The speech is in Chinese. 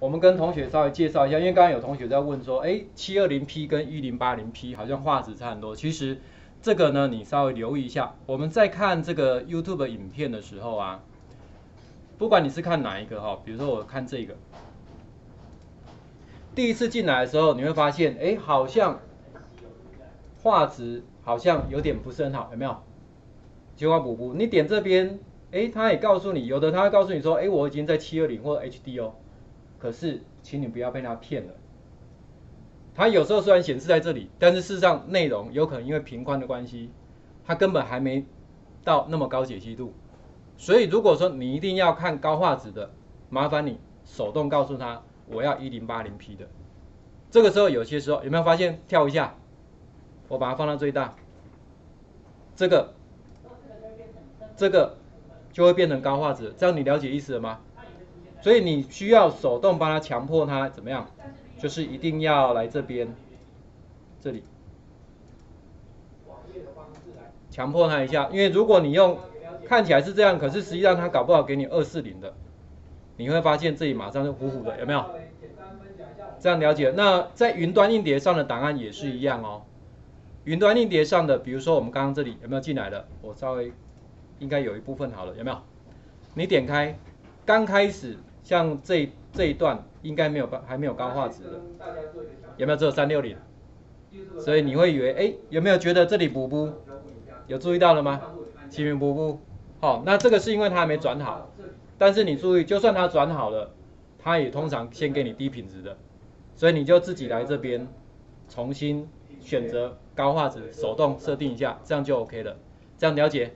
我们跟同学稍微介绍一下，因为刚刚有同学在问说，哎，七二零 P 跟一零八零 P 好像画质差很多。其实这个呢，你稍微留意一下。我们在看这个 YouTube 影片的时候啊，不管你是看哪一个哈，比如说我看这个，第一次进来的时候，你会发现，哎，好像画质好像有点不是很好，有没有？结果补补，你点这边，哎，他也告诉你，有的他会告诉你说，哎，我已经在七二零或 HD 哦。可是，请你不要被他骗了。他有时候虽然显示在这里，但是事实上内容有可能因为频宽的关系，它根本还没到那么高解析度。所以如果说你一定要看高画质的，麻烦你手动告诉他我要一零八零 P 的。这个时候有些时候有没有发现跳一下，我把它放到最大，这个这个就会变成高画质，这样你了解意思了吗？所以你需要手动帮他强迫他怎么样？就是一定要来这边，这里，强迫他一下。因为如果你用看起来是这样，可是实际上他搞不好给你二四零的，你会发现这里马上就糊糊的，有没有？这样了解？那在云端硬碟上的档案也是一样哦。云端硬碟上的，比如说我们刚刚这里有没有进来的？我稍微应该有一部分好了，有没有？你点开，刚开始。像这这一段应该没有高，还没有高画质的，有没有只有三六零？所以你会以为，哎，有没有觉得这里补补？有注意到了吗？齐云补补，好，那这个是因为它还没转好。但是你注意，就算它转好了，它也通常先给你低品质的，所以你就自己来这边重新选择高画质，手动设定一下，这样就 OK 了。这样了解？